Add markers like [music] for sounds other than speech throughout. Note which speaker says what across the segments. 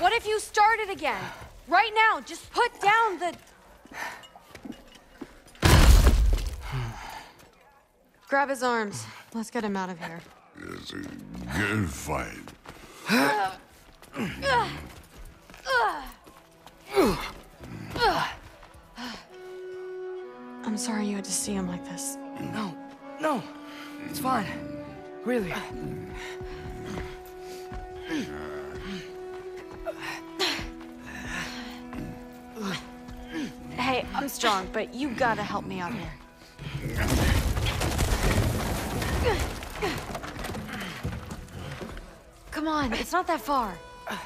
Speaker 1: What if you started again? Right now, just put down the... Grab his arms. Let's get him out of here.
Speaker 2: It's a good fight.
Speaker 1: I'm sorry you had to see him like this.
Speaker 3: No, no. It's fine. Really.
Speaker 1: Hey, I'm strong, but you gotta help me out here. Come on, it's not that far.
Speaker 3: Uh,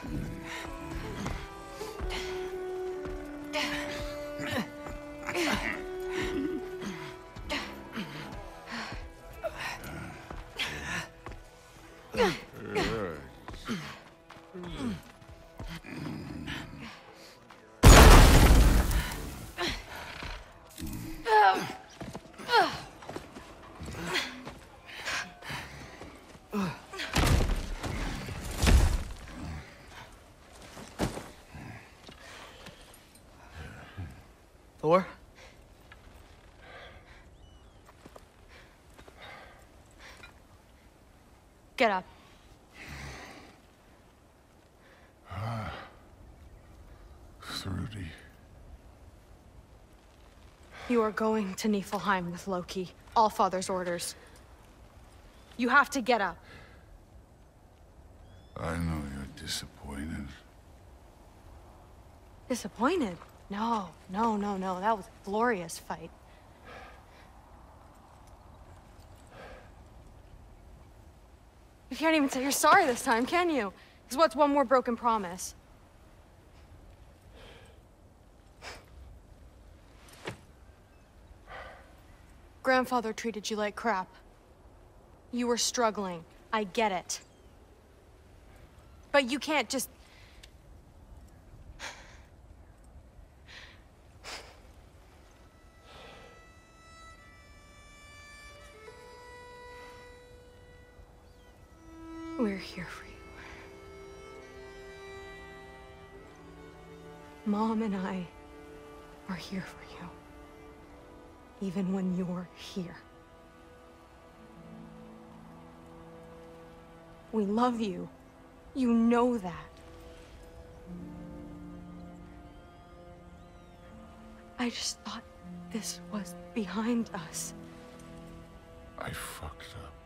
Speaker 3: Thor?
Speaker 1: Get up. [sighs] Ah.
Speaker 2: Thrudy.
Speaker 1: You are going to Niflheim with Loki. All Father's orders. You have to get up.
Speaker 2: I know you're disappointed.
Speaker 1: Disappointed? No, no, no, no. That was a glorious fight. You can't even say you're sorry this time, can you? Because what's one more broken promise? Grandfather treated you like crap. You were struggling. I get it. But you can't just We're here for you. Mom and I are here for you. Even when you're here. We love you. You know that. I just thought this was behind us.
Speaker 2: I
Speaker 1: fucked up.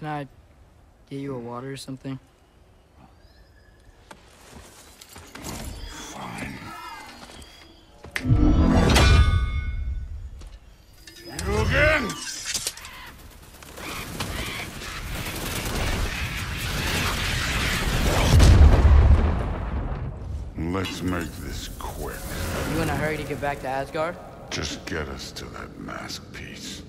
Speaker 3: Can I get you a water or something?
Speaker 2: Fine. You again? Let's make this quick.
Speaker 3: You in a hurry to get back to Asgard?
Speaker 2: Just get us to that mask piece.